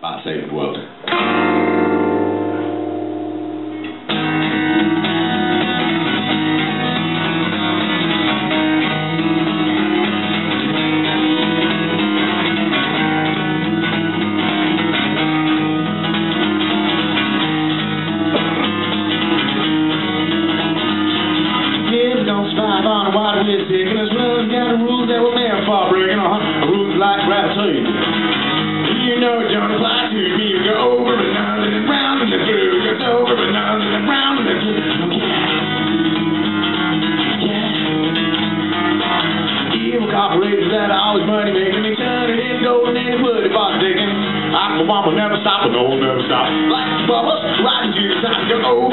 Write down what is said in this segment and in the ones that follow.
by Save the World. On a with sick and as well as got rules that were meant for breaking rules like gravity. And then put it for taking. Aquabomb never stop, and no will never stop. Like bubbles, riding to top, go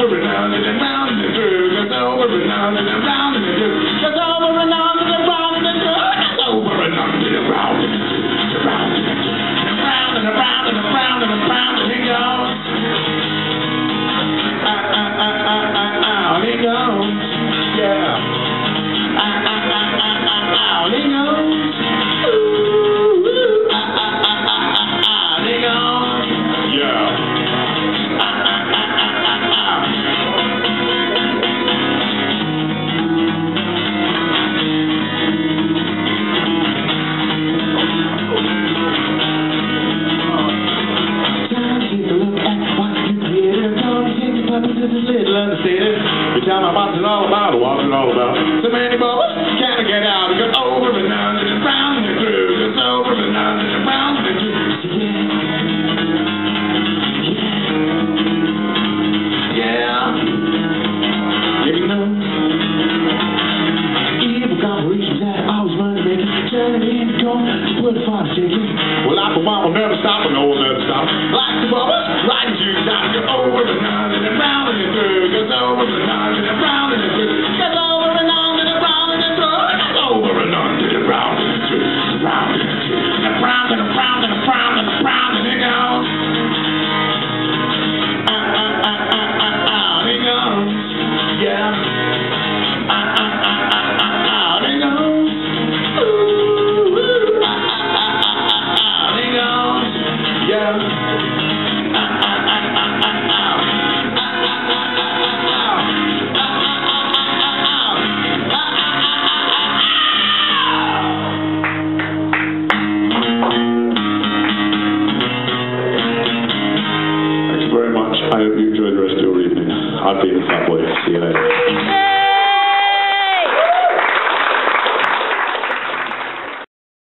Take the to this little understated. You tell me what's it all about, what's it all about. So many bubbles, can't get out. It goes over and round and round and through. Goes over and round and round and through. Yeah. Yeah. Yeah, you know. Evil corporations that always money making, turning it into gold, put it for the taking. Well, I for one will never stop, and no will never stop. Like the bubbles, Thanks very much. I hope you enjoy the rest of your evening. I've been a subway. See you later.